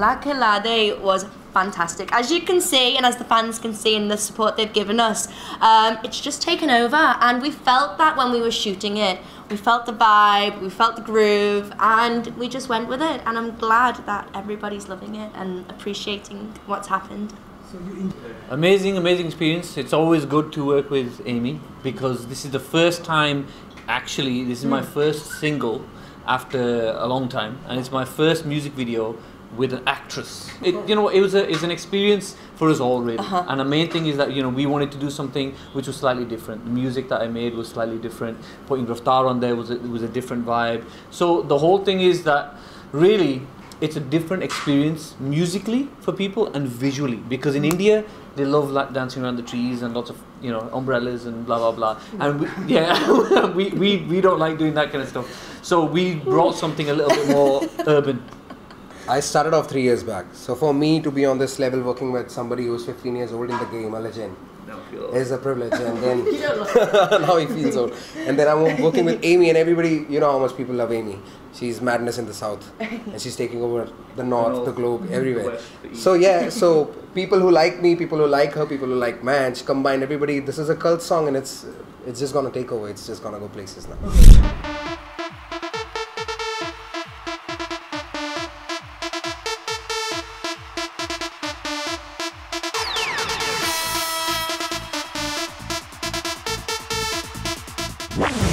Lak Hilaade was fantastic. As you can see, and as the fans can see in the support they've given us, um, it's just taken over. And we felt that when we were shooting it. We felt the vibe, we felt the groove, and we just went with it. And I'm glad that everybody's loving it and appreciating what's happened. Amazing, amazing experience. It's always good to work with Amy because this is the first time, actually, this is my first single after a long time, and it's my first music video with an actress. It, you know, it was a, it's an experience for us all, really. Uh-huh. And the main thing is that you know we wanted to do something which was slightly different. The music that I made was slightly different. Putting Raftaar on there was a, was a different vibe. So the whole thing is that really it's a different experience musically for people and visually because in India they love like dancing around the trees and lots of you know umbrellas and blah blah blah and we, yeah we, we we don't like doing that kind of stuff so we brought something a little bit more urban I started off three years back. So for me to be on this level, working with somebody who's 15 years old in the game, a legend, is a privilege. And then now he feels old. And then I'm working with Amy, and everybody, you know how much people love Amy. She's madness in the south, and she's taking over the north, the globe, everywhere. So yeah, so people who like me, people who like her, people who like Manj, combine everybody. This is a cult song, and it's it's just gonna take over. It's just gonna go places now. you